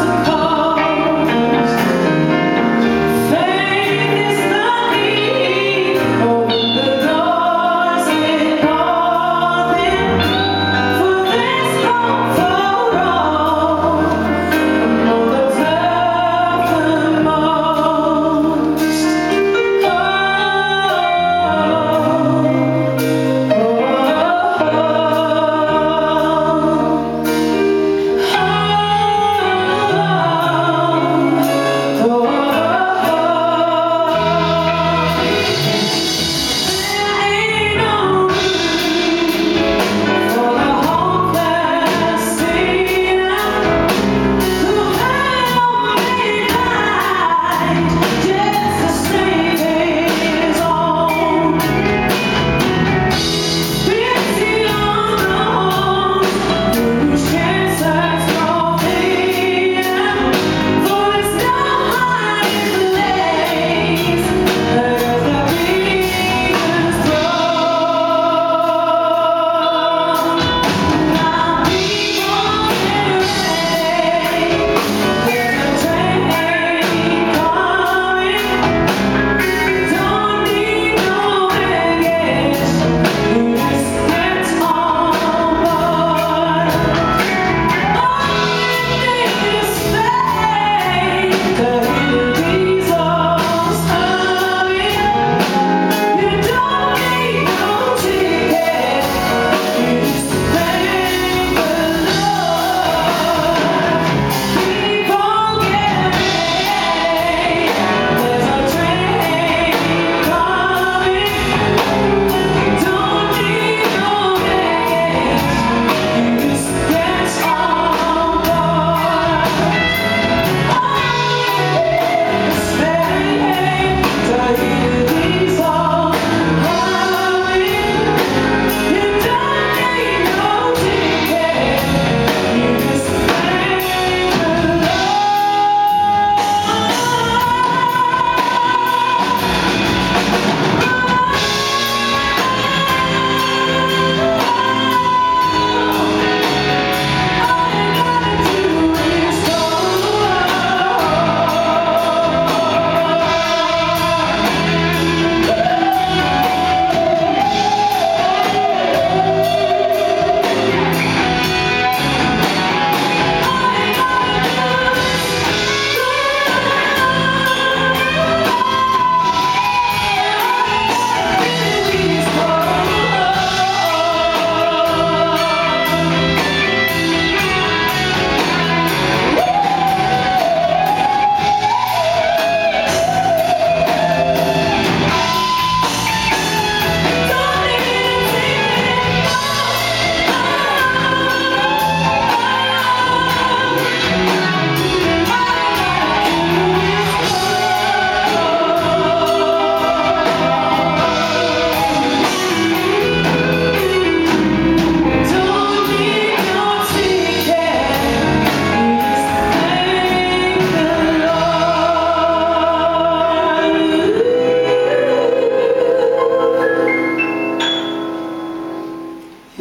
Oh.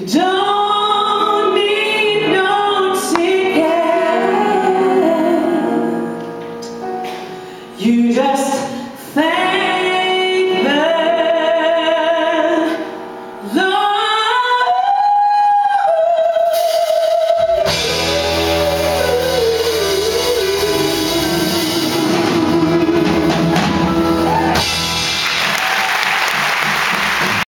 John.